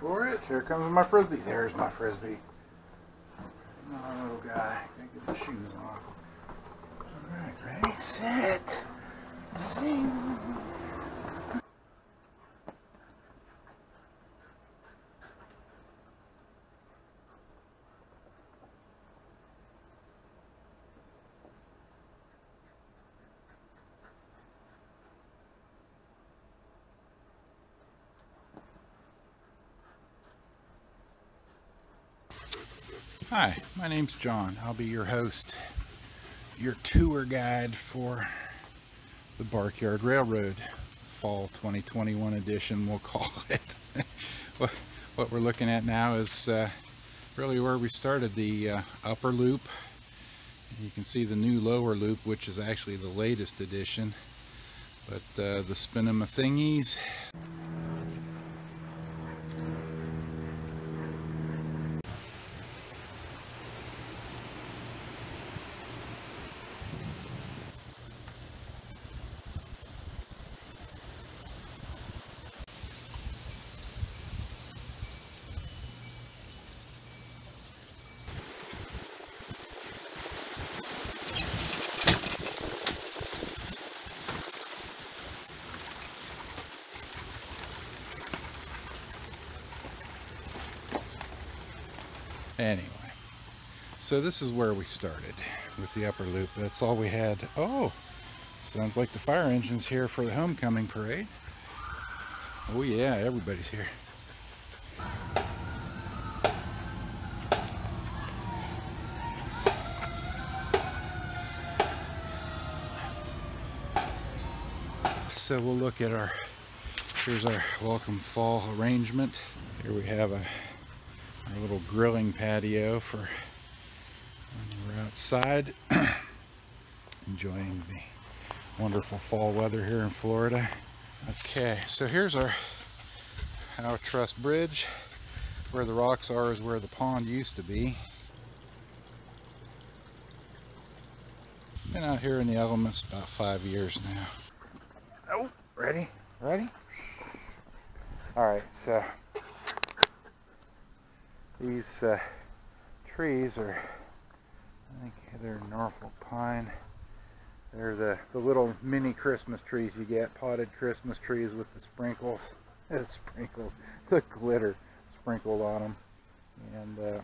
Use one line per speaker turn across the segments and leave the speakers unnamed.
for it. Here comes my frisbee. There's my frisbee. My little guy. Gotta get the shoes on. Alright, ready, set, sing. Hi, my name's John. I'll be your host, your tour guide for the Barkyard Railroad Fall 2021 edition, we'll call it. what we're looking at now is uh, really where we started the uh, upper loop. You can see the new lower loop, which is actually the latest edition. But uh, the Spinema thingies, Anyway, so this is where we started with the upper loop. That's all we had. Oh, sounds like the fire engine's here for the homecoming parade. Oh yeah, everybody's here. So we'll look at our, here's our welcome fall arrangement. Here we have a our little grilling patio for when we're outside enjoying the wonderful fall weather here in Florida. Okay, so here's our our truss bridge. Where the rocks are is where the pond used to be. Been out here in the elements about five years now. Oh, ready? Ready? All right, so these uh, trees are, I think they're Norfolk pine. They're the, the little mini Christmas trees you get, potted Christmas trees with the sprinkles, the sprinkles, the glitter sprinkled on them. And uh,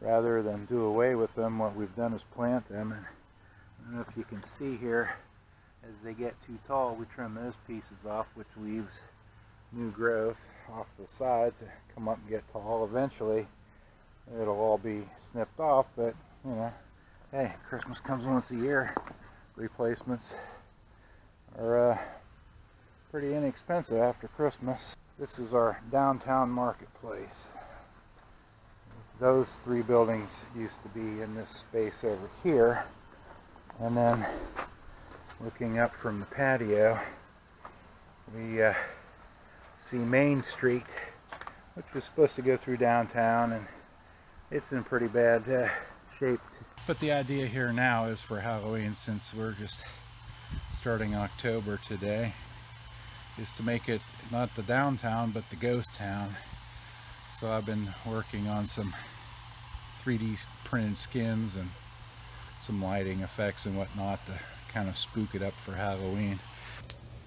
rather than do away with them, what we've done is plant them. And I don't know if you can see here, as they get too tall, we trim those pieces off, which leaves new growth off the side to come up and get tall. Eventually, it'll all be snipped off, but you know, hey, Christmas comes once a year. Replacements are uh, pretty inexpensive after Christmas. This is our downtown marketplace. Those three buildings used to be in this space over here. And then looking up from the patio, we uh, see Main Street, which was supposed to go through downtown, and it's in pretty bad uh, shape. But the idea here now is for Halloween, since we're just starting October today, is to make it not the downtown, but the ghost town. So I've been working on some 3D printed skins and some lighting effects and whatnot to kind of spook it up for Halloween.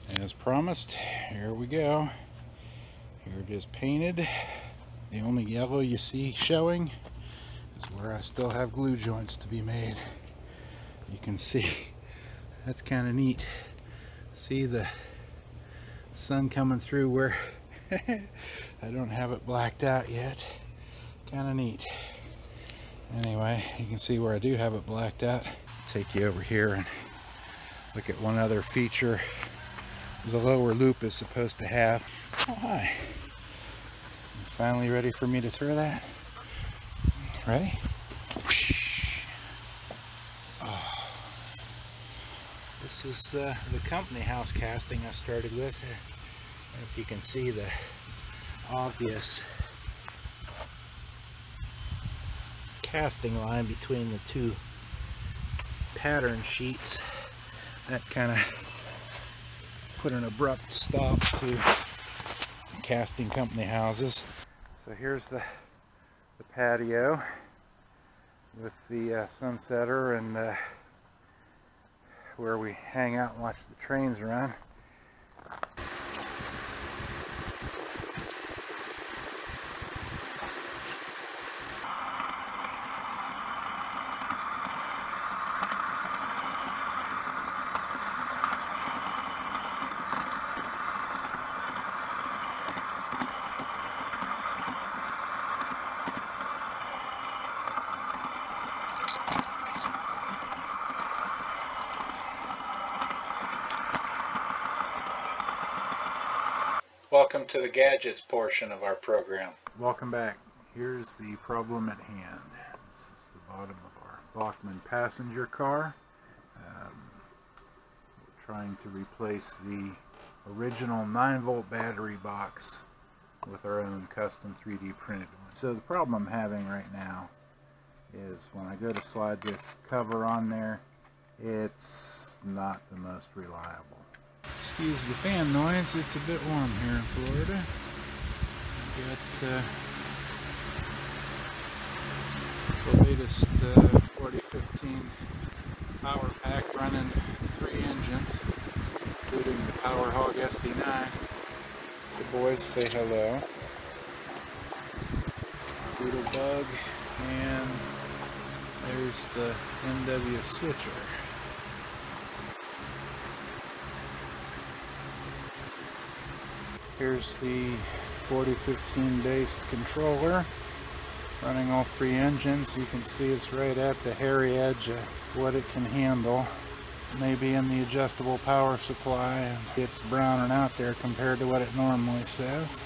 And as promised, here we go. Here it is painted. The only yellow you see showing is where I still have glue joints to be made. You can see, that's kind of neat. See the sun coming through where I don't have it blacked out yet. Kind of neat. Anyway, you can see where I do have it blacked out. take you over here and look at one other feature the lower loop is supposed to have. Oh, hi. Finally ready for me to throw that. Ready? Oh. This is uh, the company house casting I started with. If you can see the obvious casting line between the two pattern sheets. That kind of put an abrupt stop to casting company houses. So here's the, the patio with the uh, sunsetter and uh, where we hang out and watch the trains run. Welcome to the gadgets portion of our program. Welcome back. Here's the problem at hand. This is the bottom of our Bachmann passenger car. Um, trying to replace the original 9 volt battery box with our own custom 3D printed one. So the problem I'm having right now is when I go to slide this cover on there, it's not the most reliable. Excuse the fan noise, it's a bit warm here in Florida. Got uh, the latest uh, 4015 power pack running three engines, including the Power Hog SD9. The boys say hello. Doodlebug, and there's the MW switcher. Here's the 4015 base controller running all three engines. You can see it's right at the hairy edge of what it can handle. Maybe in the adjustable power supply it's browning out there compared to what it normally says.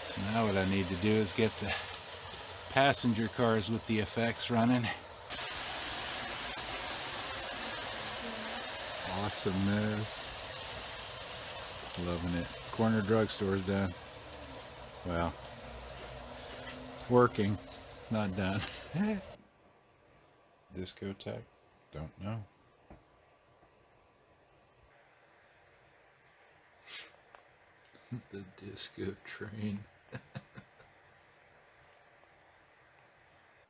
So now what I need to do is get the passenger cars with the effects running. Awesomeness. Loving it. Corner drugstore's done. Well, working, not done. Discotheque? Don't know. the disco train.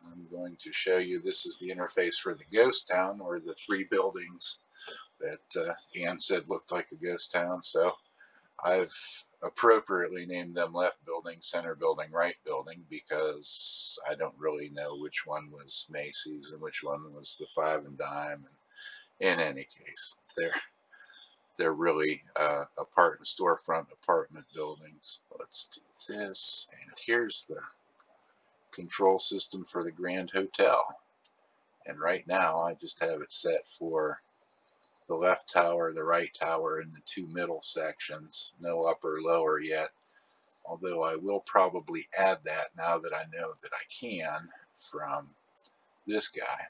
I'm going to show you this is the interface for the ghost town or the three buildings that uh, Ann said looked like a ghost town. So I've appropriately named them left building, center building, right building because I don't really know which one was Macy's and which one was the Five and Dime. And in any case, they're they're really uh, apartment storefront apartment buildings. Let's do this, and here's the control system for the Grand Hotel. And right now, I just have it set for the left tower, the right tower, and the two middle sections. No upper lower yet. Although I will probably add that now that I know that I can from this guy.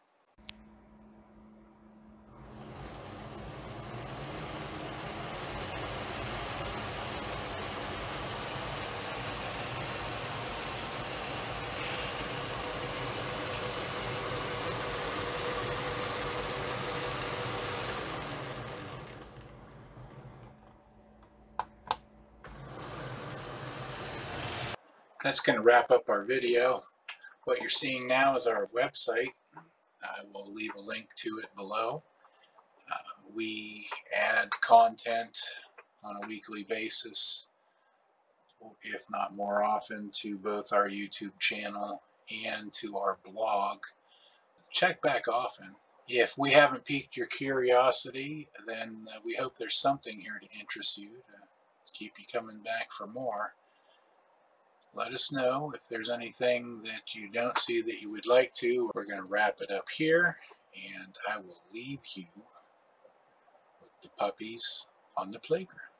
That's going to wrap up our video. What you're seeing now is our website. I will leave a link to it below. Uh, we add content on a weekly basis, if not more often, to both our YouTube channel and to our blog. Check back often. If we haven't piqued your curiosity, then we hope there's something here to interest you, to keep you coming back for more let us know if there's anything that you don't see that you would like to. We're going to wrap it up here, and I will leave you with the puppies on the playground.